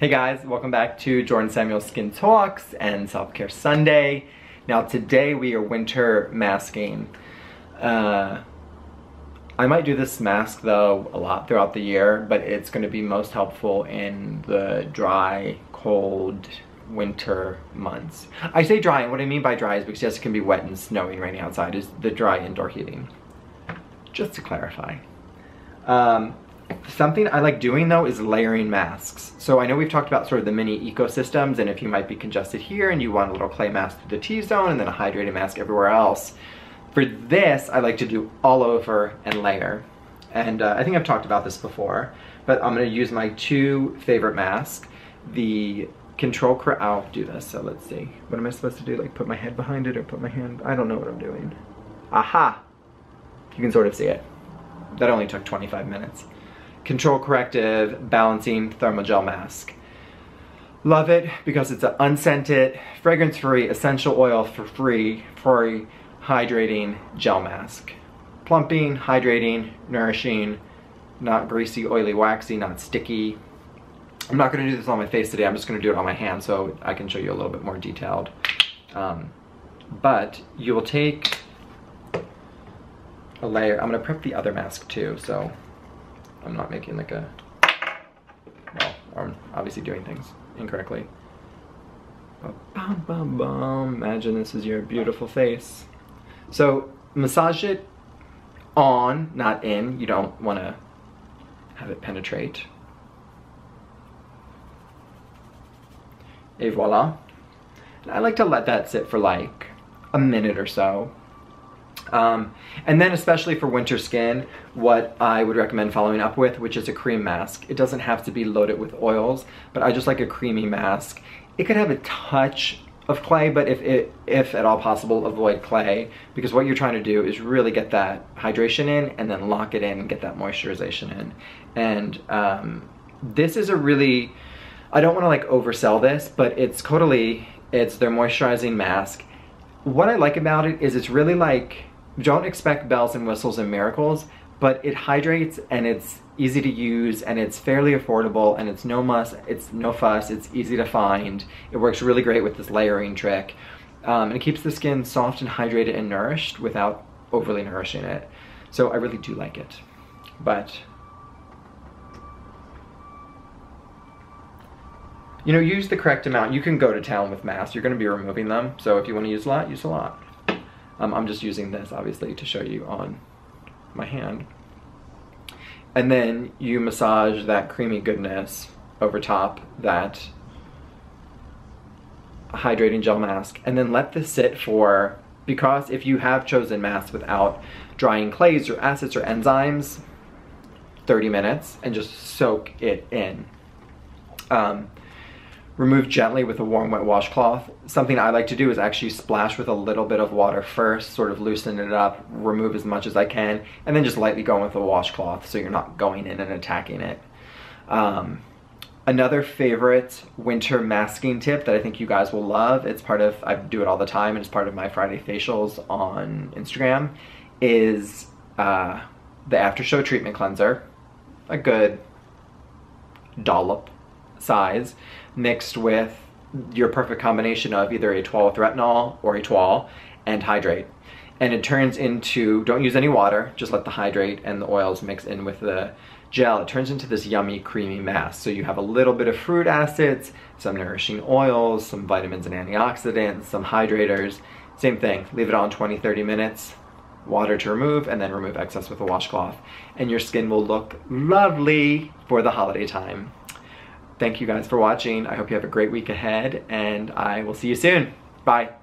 Hey guys, welcome back to Jordan Samuel Skin Talks and Self-Care Sunday. Now today we are winter masking. Uh, I might do this mask though a lot throughout the year, but it's going to be most helpful in the dry, cold, winter months. I say dry, and what I mean by dry is because yes, it can be wet and snowy and rainy outside, is the dry indoor heating. Just to clarify. Um, something I like doing though is layering masks. So I know we've talked about sort of the mini ecosystems and if you might be congested here and you want a little clay mask through the T-zone and then a hydrated mask everywhere else. For this, I like to do all over and layer. And uh, I think I've talked about this before, but I'm gonna use my two favorite masks. The Control Correct, I'll do this, so let's see. What am I supposed to do? Like put my head behind it or put my hand? I don't know what I'm doing. Aha! You can sort of see it. That only took 25 minutes. Control Corrective Balancing Thermogel Mask. Love it because it's an unscented, fragrance-free, essential oil for free, free, hydrating gel mask. Plumping, hydrating, nourishing, not greasy, oily, waxy, not sticky, I'm not going to do this on my face today, I'm just going to do it on my hand so I can show you a little bit more detailed. Um, but you will take a layer, I'm going to prep the other mask too, so I'm not making like a, well, I'm obviously doing things incorrectly. Bum, bum, bum. Imagine this is your beautiful face. So massage it on, not in. You don't want to have it penetrate. Et voila. And I like to let that sit for like a minute or so. Um, and then especially for winter skin, what I would recommend following up with, which is a cream mask. It doesn't have to be loaded with oils, but I just like a creamy mask. It could have a touch of clay, but if, it, if at all possible, avoid clay because what you're trying to do is really get that hydration in and then lock it in and get that moisturization in. And um, this is a really, I don't want to like oversell this, but it's Caudalie, it's their moisturizing mask. What I like about it is it's really like, don't expect bells and whistles and miracles, but it hydrates and it's easy to use and it's fairly affordable and it's no muss, it's no fuss, it's easy to find. It works really great with this layering trick. Um, and it keeps the skin soft and hydrated and nourished without overly nourishing it. So I really do like it. But you know, use the correct amount. You can go to town with masks. You're going to be removing them. So if you want to use a lot, use a lot. Um, I'm just using this, obviously, to show you on my hand. And then you massage that creamy goodness over top that hydrating gel mask. And then let this sit for, because if you have chosen masks without drying clays or acids or enzymes, 30 minutes and just soak it in. Um, remove gently with a warm wet washcloth. Something I like to do is actually splash with a little bit of water first, sort of loosen it up, remove as much as I can, and then just lightly go in with a washcloth so you're not going in and attacking it. Um, another favorite winter masking tip that I think you guys will love, it's part of, I do it all the time, and it's part of my Friday facials on Instagram, is uh, the After Show Treatment Cleanser. A good dollop size mixed with your perfect combination of either a Étoile with retinol or a Étoile and hydrate. And it turns into, don't use any water, just let the hydrate and the oils mix in with the gel. It turns into this yummy, creamy mask. So you have a little bit of fruit acids, some nourishing oils, some vitamins and antioxidants, some hydrators. Same thing, leave it on 20, 30 minutes, water to remove, and then remove excess with a washcloth. And your skin will look lovely for the holiday time. Thank you guys for watching. I hope you have a great week ahead and I will see you soon. Bye.